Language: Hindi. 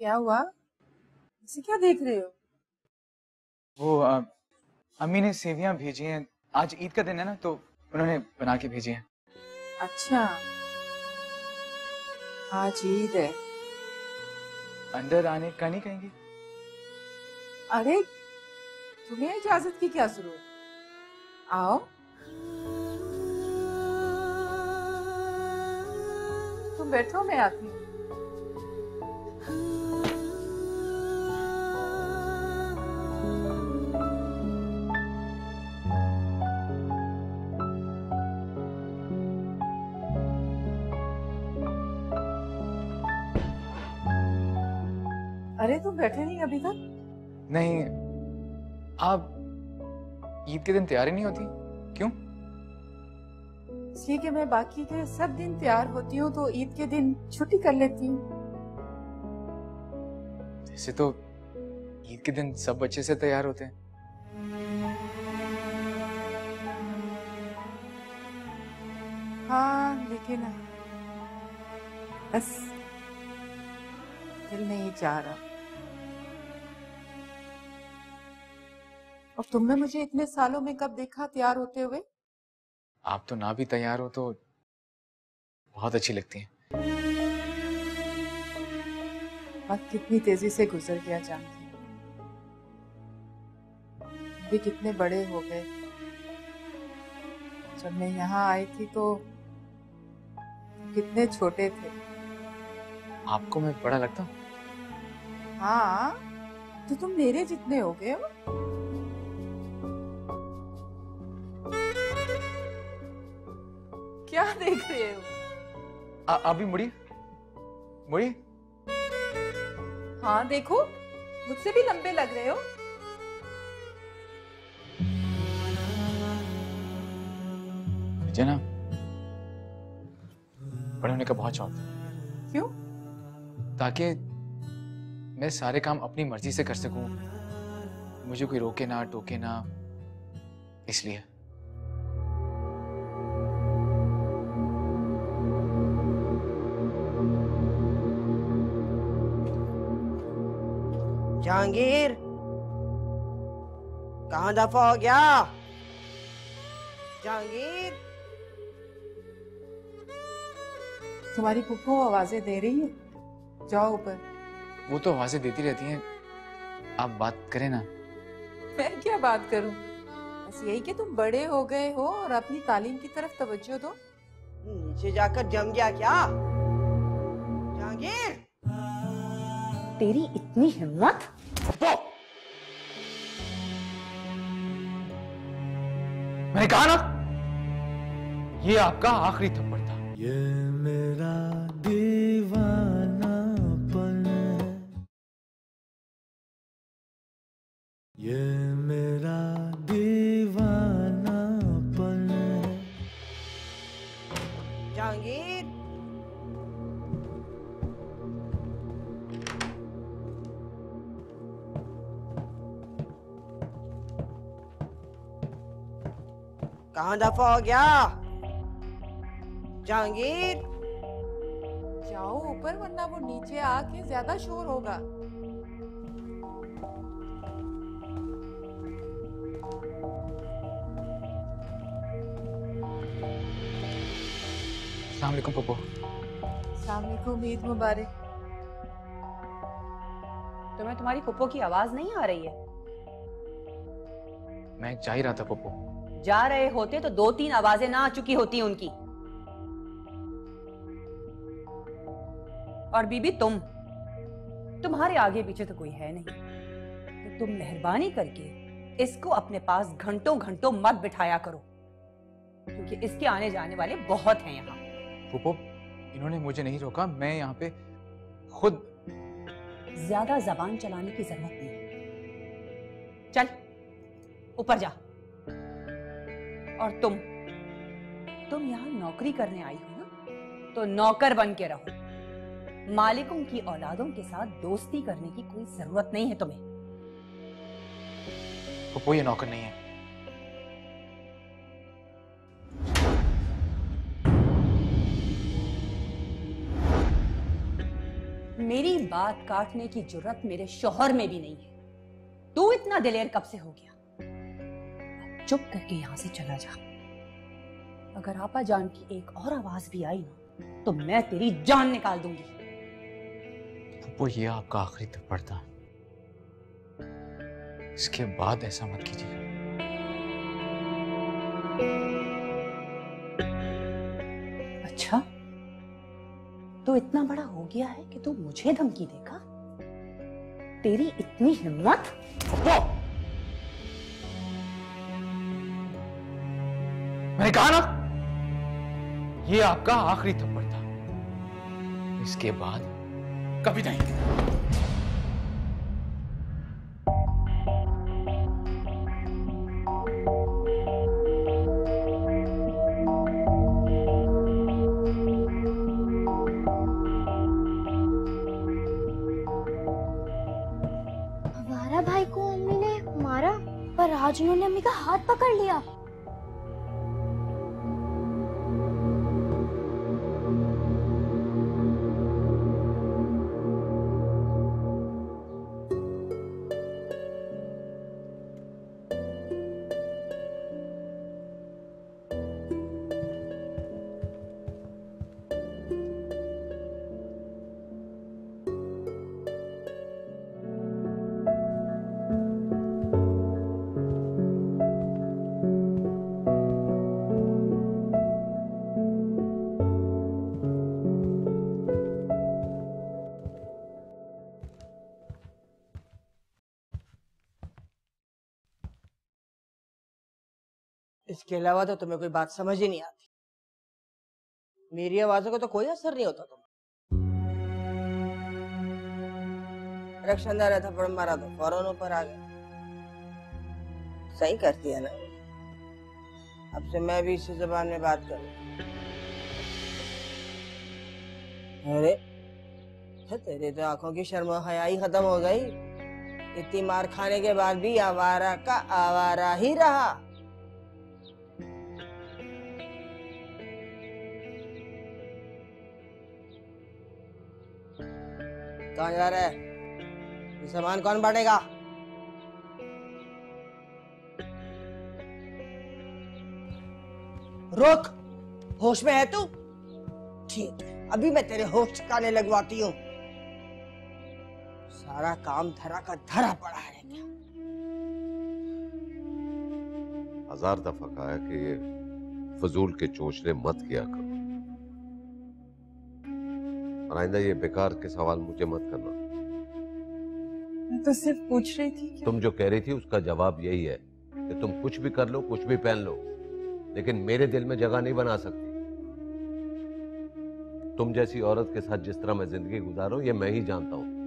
क्या हुआ? इसे क्या देख रहे हो? वो अ, अम्मी ने सेवियाँ भेजी हैं। आज ईद का दिन है ना तो उन्होंने बना के भेजी हैं। अच्छा। आज ईद है। अंदर आने का नहीं कहेंगे? अरे तुम्हें इजाज़त की क्या ज़रूरत? आओ। तुम बैठो मैं आती हूँ। अरे तुम बैठे नहीं अभी तक? नहीं आप ईद के दिन तैयारी नहीं होती? क्यों? इसलिए कि मैं बाकी के सब दिन तैयार होती हूँ तो ईद के दिन छुट्टी कर लेती हूँ। जैसे तो ईद के दिन सब बच्चे से तैयार होते हैं। हाँ लेकिन बस दिल नहीं चाह रहा। और तुमने मुझे इतने सालों में कब देखा तैयार होते हुए? आप तो ना भी तैयार हो तो बहुत अच्छी लगती हैं। वक्त कितनी तेज़ी से गुजर गया जानती भी कितने बड़े हो गए। जब मैं यहाँ आई थी तो कितने छोटे थे। आपको मैं बड़ा लगता हूँ? हाँ तो तुम मेरे जितने हो गए हो। क्या देख रहे हो? आ- आप भी मुड़िए मुड़िए हाँ देखो। मुझसे भी लंबे लग रहे हो। मुझे ना बड़े होने का बहुत शौक क्यों? ताकि मैं सारे काम अपनी मर्ज़ी से कर सकूँ मुझे कोई रोके ना टोके ना इसलिए। जहांगीर। कहा दफ़ा हो गया? जहांगीर। तुम्हारी पुप्पो आवाज़ें दे रही है? जाओ ऊपर। वो तो आवाज़ें देती रहती हैं। आप बात करें ना। मैं क्या बात करूँ? बस यही कि तुम बड़े हो गए हो और अपनी तालीम की तरफ़ तवज्जो दो। नीचे जाकर जम गया क्या? जहांगीर। तेरी इतनी हिम्मत? मैंने कहा ना ये आपका आखिरी थप्पड़ था। ये कहाँ दफ़ा हो गया? जहांगीर। जाओ ऊपर वरना वो नीचे आके ज़्यादा शोर होगा। अस्सलाम वालेकुम पप्पू। ईद मुबारक। तुम्हें तुम्हारी पुप्पो की आवाज़ नहीं आ रही है? मैं जा ही रहा था पप्पू। जा रहे होते तो दो तीन आवाज़ें ना आ चुकी होती उनकी। और बीबी तुम। तुम्हारे आगे पीछे तो कोई है नहीं। तो तुम मेहरबानी करके इसको अपने पास घंटों घंटों मत बिठाया करो। क्योंकि इसके आने जाने वाले बहुत हैं यहाँ। पप्पू इन्होंने मुझे नहीं रोका मैं यहाँ पे खुद ज़्यादा जबान चलाने की ज़रूरत नहीं चल ऊपर जा। और तुम। तुम यहाँ नौकरी करने आई हो ना? तो नौकर बन के रहो। मालिकों की औलादों के साथ दोस्ती करने की कोई ज़रूरत नहीं है तुम्हें। पप्पू ये नौकर नहीं है। मेरी बात काटने की ज़रूरत मेरे शोहर में भी नहीं है। तू इतना दिलेर कब से हो गया? चुप करके यहाँ से चला जा। अगर आपा जान की एक और आवाज़ भी आई ना तो मैं तेरी जान निकाल दूँगी। पप्पू ये आपका आखिरी थप्पड़ था। इसके बाद ऐसा मत कीजिए। अच्छा तो इतना बड़ा हो गया है कि तू मुझे धमकी देगा? तेरी इतनी हिम्मत? मैंने कहा ना, ये आपका आखिरी थप्पड़ था। इसके बाद कभी नहीं। भाई को अम्मी ने मारा, पर आज उन्होंने अम्मी का हाथ पकड़ लिया। इसके अलावा तो तुम्हें कोई बात समझ ही नहीं आती। मेरी आवाजों का तो कोई असर नहीं होता तुम ने थप्पड़ मारा तो फ़ौरन ऊपर आ गया। सही करती है ना। अब से मैं भी इसी जबान में बात करूँ। अरे तेरे तो आँखों की शर्म हया ही खत्म हो गई? इतनी मार खाने के बाद भी आवारा का आवारा ही रहा। कहाँ जा रहा है? सामान कौन बांटेगा? रोक, होश में है तू? ठीक अभी मैं तेरे होश ठिकाने लगवाती हूँ। सारा काम धरा का धरा पड़ा है क्या? हज़ार दफ़ा कहा कि ये फजूल के चोचले मत किया करो। और आइंदा ये बेकार के सवाल मुझे मत करना। मैं तो सिर्फ़ पूछ रही थी कि तुम जो कह रही थी उसका जवाब यही है कि तुम कुछ भी कर लो कुछ भी पहन लो लेकिन मेरे दिल में जगह नहीं बना सकती। तुम जैसी औरत के साथ जिस तरह मैं ज़िंदगी गुजारू ये मैं ही जानता हूँ।